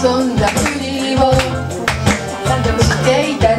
そんなふりをしていた